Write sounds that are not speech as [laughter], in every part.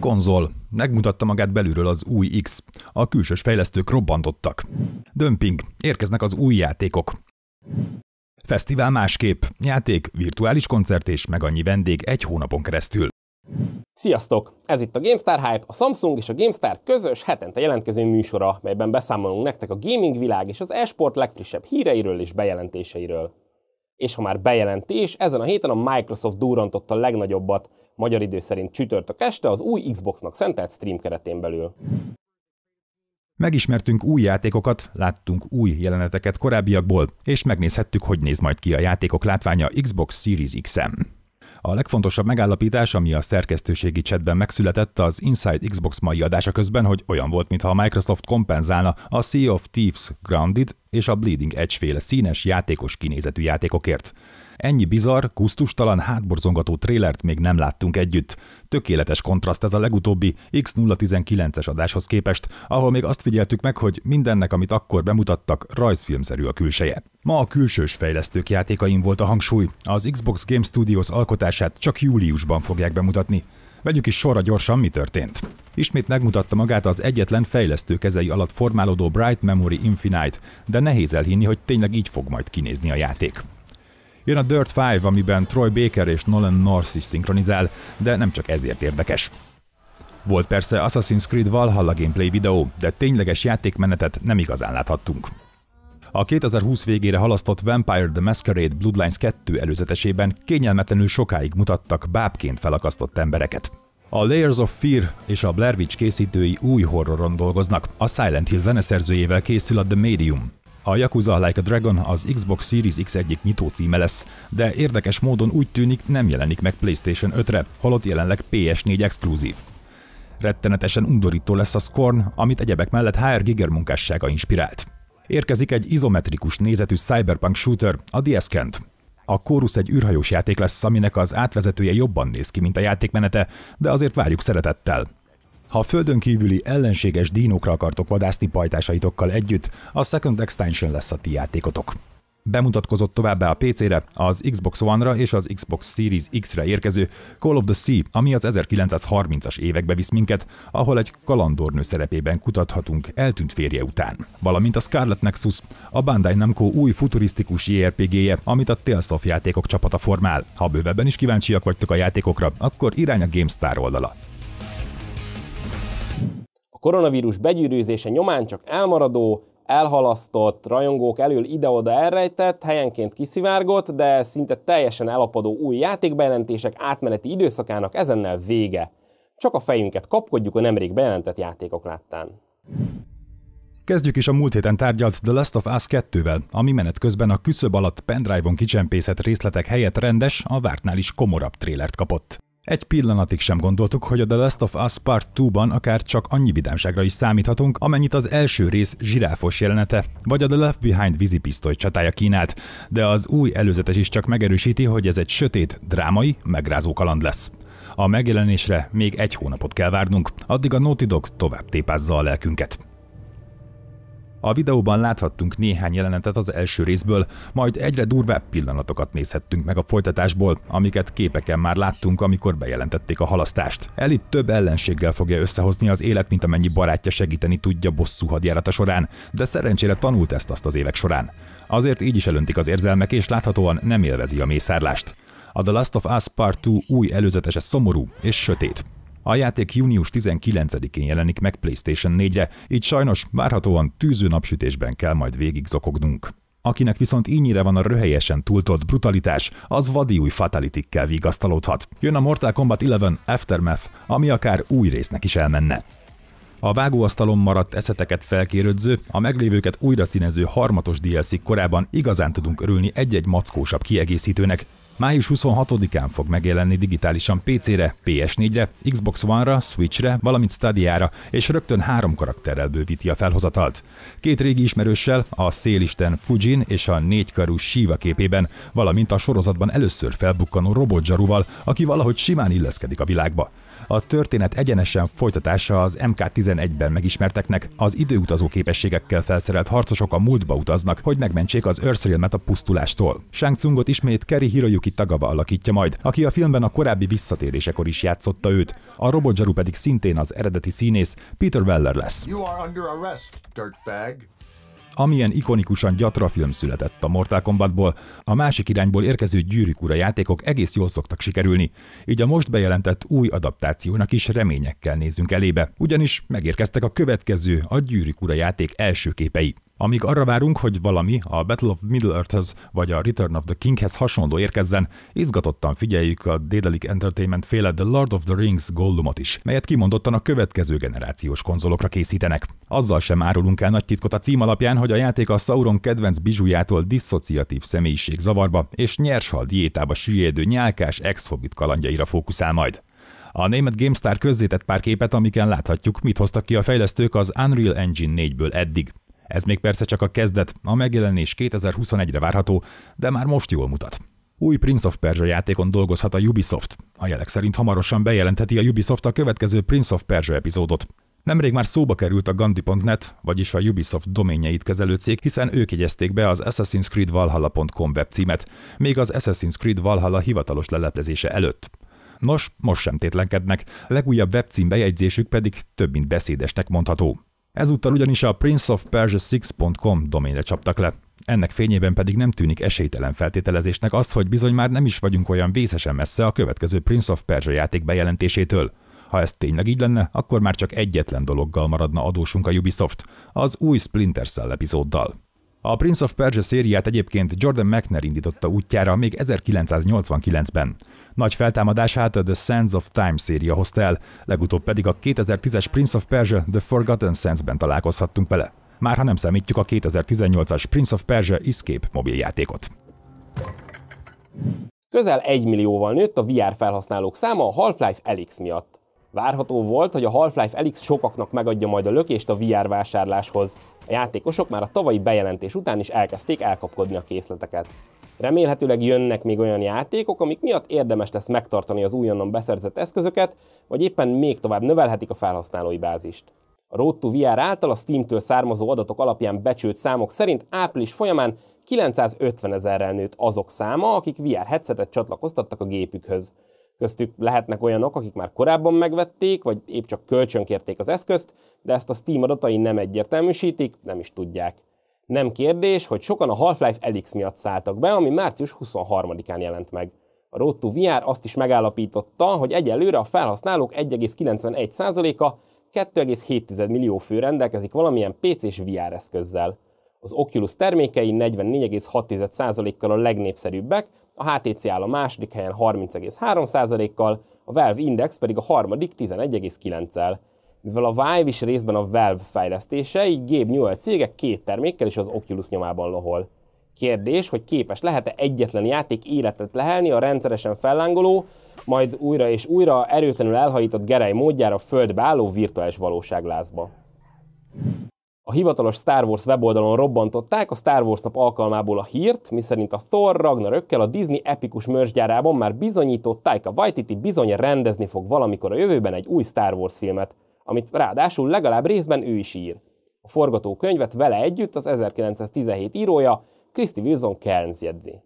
Konzol. Megmutatta magát belülről az új X. A külsős fejlesztők robbantottak. Dömping. Érkeznek az új játékok. Fesztivál másképp. Játék, virtuális koncert és meg annyi vendég egy hónapon keresztül. Sziasztok! Ez itt a GameStar Hype, a Samsung és a GameStar közös hetente jelentkező műsora, melyben beszámolunk nektek a gaming világ és az esport legfrissebb híreiről és bejelentéseiről. És ha már bejelentés, ezen a héten a Microsoft durrantotta a legnagyobbat, magyar idő szerint csütörtök este az új Xboxnak szentelt stream keretén belül. Megismertünk új játékokat, láttunk új jeleneteket korábbiakból, és megnézhettük, hogy néz majd ki a játékok látványa Xbox Series X-en. A legfontosabb megállapítás, ami a szerkesztőségi chatben megszületett az Inside Xbox mai adása közben, hogy olyan volt, mintha a Microsoft kompenzálna a Sea of Thieves Grounded és a Bleeding Edge féle színes, játékos kinézetű játékokért. Ennyi bizarr, kusztustalan, hátborzongató trélert még nem láttunk együtt. Tökéletes kontraszt ez a legutóbbi X019-es adáshoz képest, ahol még azt figyeltük meg, hogy mindennek, amit akkor bemutattak, rajzfilmszerű a külseje. Ma a külsős fejlesztők játékain volt a hangsúly. Az Xbox Game Studios alkotását csak júliusban fogják bemutatni. Vegyük is sorra gyorsan, mi történt. Ismét megmutatta magát az egyetlen fejlesztő kezei alatt formálódó Bright Memory Infinite, de nehéz elhinni, hogy tényleg így fog majd kinézni a játék. Jön a Dirt 5, amiben Troy Baker és Nolan North is szinkronizál, de nem csak ezért érdekes. Volt persze Assassin's Creed Valhalla gameplay videó, de tényleges játékmenetet nem igazán láthattunk. A 2020 végére halasztott Vampire the Masquerade Bloodlines 2 előzetesében kényelmetlenül sokáig mutattak bábként felakasztott embereket. A Layers of Fear és a Blair Witch készítői új horroron dolgoznak. A Silent Hill zeneszerzőjével készül a The Medium. A Yakuza Like a Dragon az Xbox Series X egyik nyitó címe lesz, de érdekes módon úgy tűnik nem jelenik meg PlayStation 5-re, holott jelenleg PS4 exkluzív. Rettenetesen undorító lesz a Scorn, amit egyebek mellett HR Giger munkássága inspirált. Érkezik egy izometrikus nézetű cyberpunk shooter, a The Ascent. A Chorus egy űrhajós játék lesz, aminek az átvezetője jobban néz ki, mint a játékmenete, de azért várjuk szeretettel. Ha a földön kívüli ellenséges dínókra akartok vadászni pajtásaitokkal együtt, a Second Extension lesz a ti játékotok. Bemutatkozott továbbá a PC-re, az Xbox One-ra és az Xbox Series X-re érkező Call of the Sea, ami az 1930-as évekbe visz minket, ahol egy kalandornő szerepében kutathatunk eltűnt férje után. Valamint a Scarlet Nexus, a Bandai Namco új futurisztikus JRPG-je, amit a Tales of játékok csapata formál. Ha bővebben is kíváncsiak vagytok a játékokra, akkor irány a GameStar oldala koronavírus begyűrűzése nyomán csak elmaradó, elhalasztott, rajongók elől ide-oda elrejtett, helyenként kiszivárgott, de szinte teljesen elapadó új játékbejelentések átmeneti időszakának ezennel vége. Csak a fejünket kapkodjuk a nemrég bejelentett játékok láttán. Kezdjük is a múlt héten tárgyalt The Last of Us 2-vel, ami menet közben a küszöb alatt pendrive-on kicsempészett részletek helyett rendes, a vártnál is komorabb trélert kapott. Egy pillanatig sem gondoltuk, hogy a The Last of Us Part 2-ban akár csak annyi vidámságra is számíthatunk, amennyit az első rész zsiráfos jelenete, vagy a The Left Behind vízipisztoly csatája kínált, de az új előzetes is csak megerősíti, hogy ez egy sötét, drámai, megrázó kaland lesz. A megjelenésre még egy hónapot kell várnunk, addig a Naughty Dog tovább tépázza a lelkünket. A videóban láthattunk néhány jelenetet az első részből, majd egyre durvább pillanatokat nézhettünk meg a folytatásból, amiket képeken már láttunk, amikor bejelentették a halasztást. Elit több ellenséggel fogja összehozni az élet, mint amennyi barátja segíteni tudja bosszú hadjárata során, de szerencsére tanult ezt azt az évek során. Azért így is elöntik az érzelmek, és láthatóan nem élvezi a mészárlást. A The Last of Us Part 2 új előzetese szomorú és sötét. A játék június 19-én jelenik meg PlayStation 4-re, így sajnos várhatóan tűző napsütésben kell majd végig zokognunk. Akinek viszont ínyire van a röhelyesen túltolt brutalitás, az vadi új fatalitikkel vigasztalódhat. Jön a Mortal Kombat 11 Aftermath, ami akár új résznek is elmenne. A vágóasztalon maradt eszeteket felkérődző, a meglévőket újra színező harmatos DLC korában igazán tudunk örülni egy-egy mackósabb kiegészítőnek, Május 26-án fog megjelenni digitálisan PC-re, PS4-re, Xbox One-ra, Switch-re, valamint Stadia-ra, és rögtön három karakterrel bővíti a felhozatalt. Két régi ismerőssel, a szélisten Fujin és a négykarú Shiva képében, valamint a sorozatban először felbukkanó robotzsaruval, aki valahogy simán illeszkedik a világba. A történet egyenesen folytatása az MK11-ben megismerteknek, az időutazó képességekkel felszerelt harcosok a múltba utaznak, hogy megmentsék az Earthrealmet a pusztulástól. Shang Tsungot ismét Keri Hiroyuki Tagawa alakítja majd, aki a filmben a korábbi visszatérésekor is játszotta őt. A robotjaru pedig szintén az eredeti színész Peter Weller lesz. You are under arrest, dirtbag amilyen ikonikusan gyatra film született a Mortal Kombatból, a másik irányból érkező gyűrűk ura játékok egész jól szoktak sikerülni, így a most bejelentett új adaptációnak is reményekkel nézünk elébe, ugyanis megérkeztek a következő, a gyűrűk ura játék első képei. Amíg arra várunk, hogy valami a Battle of Middle-earthhez vagy a Return of the Kinghez hasonló érkezzen, izgatottan figyeljük a Daedalic Entertainment féle The Lord of the Rings Gollumot is, melyet kimondottan a következő generációs konzolokra készítenek. Azzal sem árulunk el nagy titkot a cím alapján, hogy a játék a Sauron kedvenc bizsujától diszociatív személyiség zavarba és nyershal diétába süllyedő nyálkás ex-hobbit kalandjaira fókuszál majd. A német GameStar közzétett pár képet, amiken láthatjuk, mit hoztak ki a fejlesztők az Unreal Engine 4-ből eddig. Ez még persze csak a kezdet, a megjelenés 2021-re várható, de már most jól mutat. Új Prince of Persia játékon dolgozhat a Ubisoft. A jelek szerint hamarosan bejelentheti a Ubisoft a következő Prince of Persia epizódot. Nemrég már szóba került a Gandhi.net, vagyis a Ubisoft doményeit kezelő cég, hiszen ők jegyezték be az Assassin's Creed Valhalla.com webcímet, még az Assassin's Creed Valhalla hivatalos leleplezése előtt. Nos, most sem tétlenkednek, legújabb webcím bejegyzésük pedig több mint beszédesnek mondható. Ezúttal ugyanis a princeofpersia6.com doménre csaptak le. Ennek fényében pedig nem tűnik esélytelen feltételezésnek az, hogy bizony már nem is vagyunk olyan vészesen messze a következő Prince of Persia játék bejelentésétől. Ha ez tényleg így lenne, akkor már csak egyetlen dologgal maradna adósunk a Ubisoft, az új Splinter Cell epizóddal. A Prince of Persia szériát egyébként Jordan McNair indította útjára még 1989-ben. Nagy feltámadását a The Sands of Time széria hozta el, legutóbb pedig a 2010-es Prince of Persia The Forgotten Sands-ben találkozhattunk vele. Már ha nem számítjuk a 2018-as Prince of Persia Escape mobiljátékot. Közel egy millióval nőtt a VR felhasználók száma a Half-Life Alyx miatt. Várható volt, hogy a Half-Life Alyx sokaknak megadja majd a lökést a VR vásárláshoz. A játékosok már a tavalyi bejelentés után is elkezdték elkapkodni a készleteket. Remélhetőleg jönnek még olyan játékok, amik miatt érdemes lesz megtartani az újonnan beszerzett eszközöket, vagy éppen még tovább növelhetik a felhasználói bázist. A Road to VR által a Steam-től származó adatok alapján becsült számok szerint április folyamán 950 ezerrel nőtt azok száma, akik VR headsetet csatlakoztattak a gépükhöz. Köztük lehetnek olyanok, akik már korábban megvették, vagy épp csak kölcsönkérték az eszközt, de ezt a Steam adatai nem egyértelműsítik, nem is tudják. Nem kérdés, hogy sokan a Half-Life Elix miatt szálltak be, ami március 23-án jelent meg. A Road to VR azt is megállapította, hogy egyelőre a felhasználók 1,91%-a 2,7 millió fő rendelkezik valamilyen PC és VR eszközzel. Az Oculus termékei 44,6%-kal a legnépszerűbbek, a HTC áll a második helyen 30,3%-kal, a Valve Index pedig a harmadik 11,9-el. Mivel a Vive is részben a Valve fejlesztése, így Gabe Newell cégek két termékkel is az Oculus nyomában lohol. Kérdés, hogy képes lehet-e egyetlen játék életet lehelni a rendszeresen fellángoló, majd újra és újra erőtlenül elhajított gerej módjára földbe álló virtuális valóságlázba. A hivatalos Star Wars weboldalon robbantották a Star Wars nap alkalmából a hírt, miszerint a Thor Ragnarökkel a Disney epikus mörzsgyárában már bizonyított Taika Waititi bizony rendezni fog valamikor a jövőben egy új Star Wars filmet, amit ráadásul legalább részben ő is ír. A forgatókönyvet vele együtt az 1917 írója Christy Wilson Cairns jegyzi.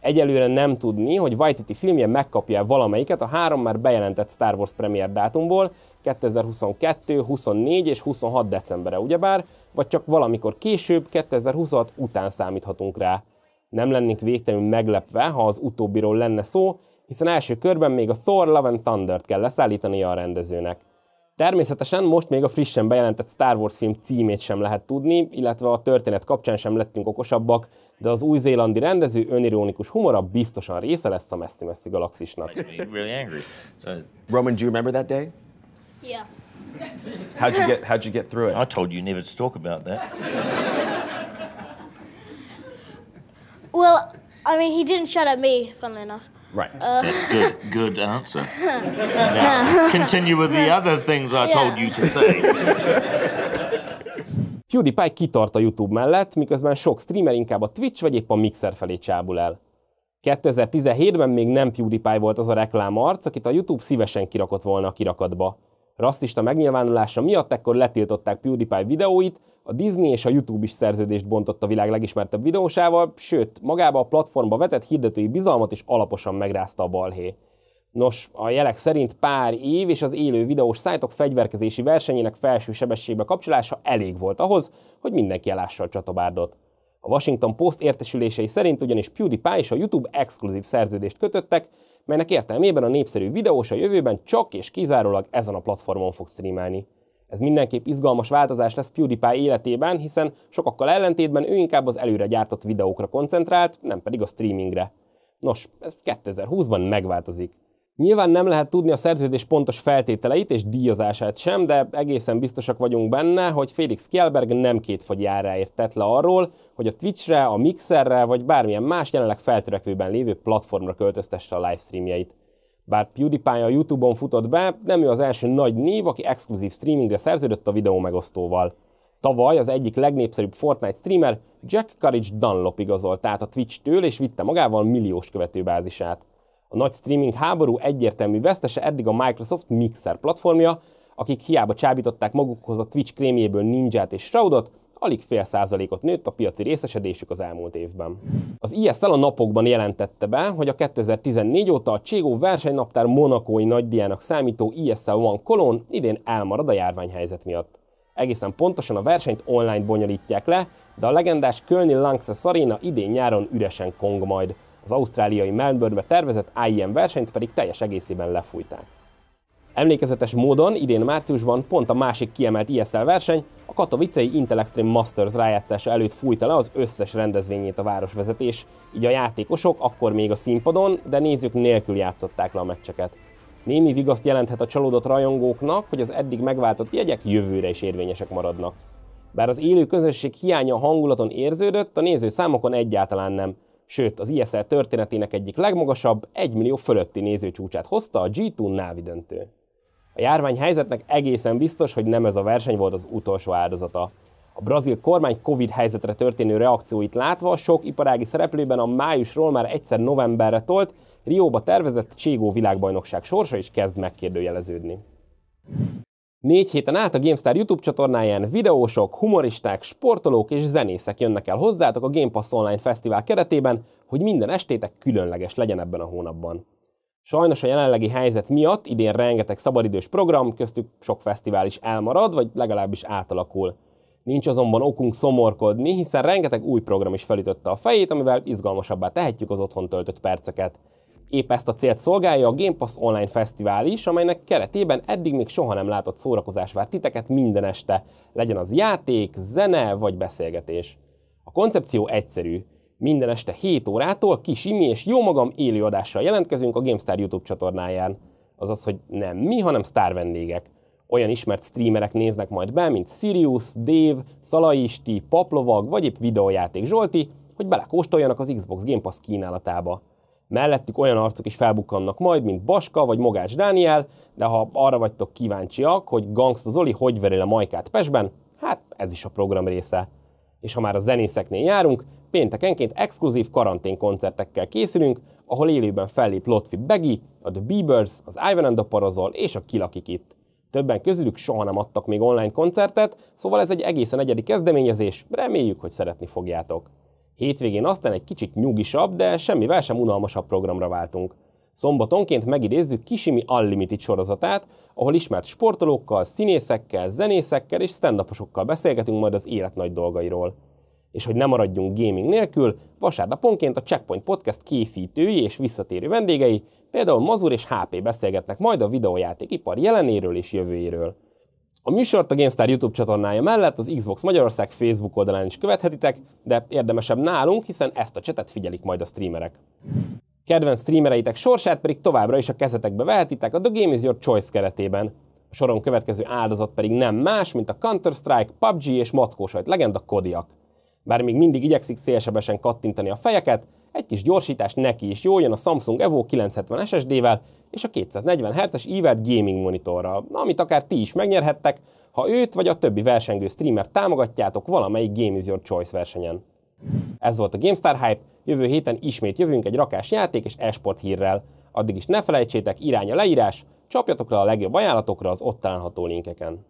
Egyelőre nem tudni, hogy Waititi filmje megkapja valamelyiket a három már bejelentett Star Wars premier dátumból, 2022, 24 és 26 decembere ugyebár, vagy csak valamikor később, 2026 után számíthatunk rá. Nem lennénk végtelenül meglepve, ha az utóbbiról lenne szó, hiszen első körben még a Thor Love and Thunder-t kell leszállítania a rendezőnek. Természetesen most még a frissen bejelentett Star Wars film címét sem lehet tudni, illetve a történet kapcsán sem lettünk okosabbak, de az új-zélandi rendező önironikus humora biztosan része lesz a messzi-messzi galaxisnak. Roman, do you remember that day? Yeah. How'd you get How'd you get through it? I told you never to talk about that. Well, I mean, he didn't shout at me, funnily enough. Right. good, [laughs] good answer. [laughs] Now, continue with the other things I told you to say. [laughs] PewDiePie kitart a YouTube mellett, miközben sok streamer inkább a Twitch vagy épp a Mixer felé csábul el. 2017-ben még nem PewDiePie volt az a reklámarc, akit a YouTube szívesen kirakott volna a kirakatba. Rasszista megnyilvánulása miatt ekkor letiltották PewDiePie videóit, a Disney és a YouTube is szerződést bontott a világ legismertebb videósával, sőt, magába a platformba vetett hirdetői bizalmat is alaposan megrázta a balhé. Nos, a jelek szerint pár év és az élő videós szájtok fegyverkezési versenyének felső sebességbe kapcsolása elég volt ahhoz, hogy mindenki elássa a csatabárdot. A Washington Post értesülései szerint ugyanis PewDiePie és a YouTube exkluzív szerződést kötöttek, melynek értelmében a népszerű videós a jövőben csak és kizárólag ezen a platformon fog streamelni. Ez mindenképp izgalmas változás lesz PewDiePie életében, hiszen sokakkal ellentétben ő inkább az előre gyártott videókra koncentrált, nem pedig a streamingre. Nos, ez 2020-ban megváltozik. Nyilván nem lehet tudni a szerződés pontos feltételeit és díjazását sem, de egészen biztosak vagyunk benne, hogy Felix Kjellberg nem két fagy áráért tett le arról, hogy a Twitchre, a Mixerre vagy bármilyen más jelenleg feltörekvőben lévő platformra költöztesse a livestreamjeit. Bár PewDiePie a YouTube-on futott be, nem ő az első nagy név, aki exkluzív streamingre szerződött a videó megosztóval. Tavaly az egyik legnépszerűbb Fortnite streamer Jack Courage Dunlop igazolt át a Twitch-től és vitte magával milliós követőbázisát. A nagy streaming háború egyértelmű vesztese eddig a Microsoft Mixer platformja, akik hiába csábították magukhoz a Twitch krémjéből Ninját és Shroudot, alig fél százalékot nőtt a piaci részesedésük az elmúlt évben. Az ISL a napokban jelentette be, hogy a 2014 óta a Cségó versenynaptár monakói nagydiának számító ISL One Kolon idén elmarad a járványhelyzet miatt. Egészen pontosan a versenyt online bonyolítják le, de a legendás Kölni Lanxess Arena idén nyáron üresen kong majd. Az ausztráliai Melbourne-be tervezett IEM versenyt pedig teljes egészében lefújták. Emlékezetes módon idén márciusban pont a másik kiemelt ISL verseny, a Katowicei Intel Extreme Masters rájátszása előtt fújta le az összes rendezvényét a városvezetés, így a játékosok akkor még a színpadon, de nézők nélkül játszották le a meccseket. Némi vigaszt jelenthet a csalódott rajongóknak, hogy az eddig megváltott jegyek jövőre is érvényesek maradnak. Bár az élő közösség hiánya a hangulaton érződött, a néző számokon egyáltalán nem. Sőt, az ISL történetének egyik legmagasabb, 1 millió fölötti nézőcsúcsát hozta a G2 Navi döntő. A járvány helyzetnek egészen biztos, hogy nem ez a verseny volt az utolsó áldozata. A brazil kormány Covid helyzetre történő reakcióit látva sok iparági szereplőben a májusról már egyszer novemberre tolt, Rióba tervezett Cségó világbajnokság sorsa is kezd megkérdőjeleződni. Négy héten át a GameStar YouTube csatornáján videósok, humoristák, sportolók és zenészek jönnek el hozzátok a Game Pass Online Fesztivál keretében, hogy minden estétek különleges legyen ebben a hónapban. Sajnos a jelenlegi helyzet miatt idén rengeteg szabadidős program, köztük sok fesztivál is elmarad, vagy legalábbis átalakul. Nincs azonban okunk szomorkodni, hiszen rengeteg új program is felütötte a fejét, amivel izgalmasabbá tehetjük az otthon töltött perceket. Épp ezt a célt szolgálja a Game Pass Online Fesztivál is, amelynek keretében eddig még soha nem látott szórakozás vár titeket minden este, legyen az játék, zene vagy beszélgetés. A koncepció egyszerű. Minden este 7 órától kis Imi és jó magam élőadással jelentkezünk a GameStar YouTube csatornáján. Azaz, hogy nem mi, hanem sztár vendégek. Olyan ismert streamerek néznek majd be, mint Sirius, Dave, Szalaisti, Paplovag vagy épp videójáték Zsolti, hogy belekóstoljanak az Xbox Game Pass kínálatába. Mellettük olyan arcok is felbukkannak majd, mint Baska vagy Mogács Dániel, de ha arra vagytok kíváncsiak, hogy Gangsta Zoli hogy veri le Majkát Pesben, hát ez is a program része. És ha már a zenészeknél járunk, péntekenként exkluzív karanténkoncertekkel készülünk, ahol élőben fellép Lotfi Begi, a The Biebers, az Ivan and the Parasol és a Kilakik itt. Többen közülük soha nem adtak még online koncertet, szóval ez egy egészen egyedi kezdeményezés, reméljük, hogy szeretni fogjátok. Hétvégén aztán egy kicsit nyugisabb, de semmivel sem unalmasabb programra váltunk. Szombatonként megidézzük Kisimi Unlimited sorozatát, ahol ismert sportolókkal, színészekkel, zenészekkel és stand beszélgetünk majd az élet nagy dolgairól. És hogy ne maradjunk gaming nélkül, vasárnaponként a Checkpoint Podcast készítői és visszatérő vendégei, például Mazur és HP beszélgetnek majd a videójátékipar jelenéről és jövőjéről. A műsort a GameStar YouTube csatornája mellett az Xbox Magyarország Facebook oldalán is követhetitek, de érdemesebb nálunk, hiszen ezt a csetet figyelik majd a streamerek. Kedvenc streamereitek sorsát pedig továbbra is a kezetekbe vehetitek a The Game is Your Choice keretében. A soron következő áldozat pedig nem más, mint a Counter-Strike, PUBG és mockósajt legenda Kodiak. Bár még mindig igyekszik szélsebesen kattintani a fejeket, egy kis gyorsítás neki is jó jön a Samsung Evo 970 SSD-vel és a 240 Hz-es IVET gaming monitorral, amit akár ti is megnyerhettek, ha őt vagy a többi versengő streamer támogatjátok valamelyik Game is Your Choice versenyen. Ez volt a GameStar Hype, jövő héten ismét jövünk egy rakás játék és esport hírrel. Addig is ne felejtsétek, irány a leírás, csapjatok le a legjobb ajánlatokra az ott található linkeken.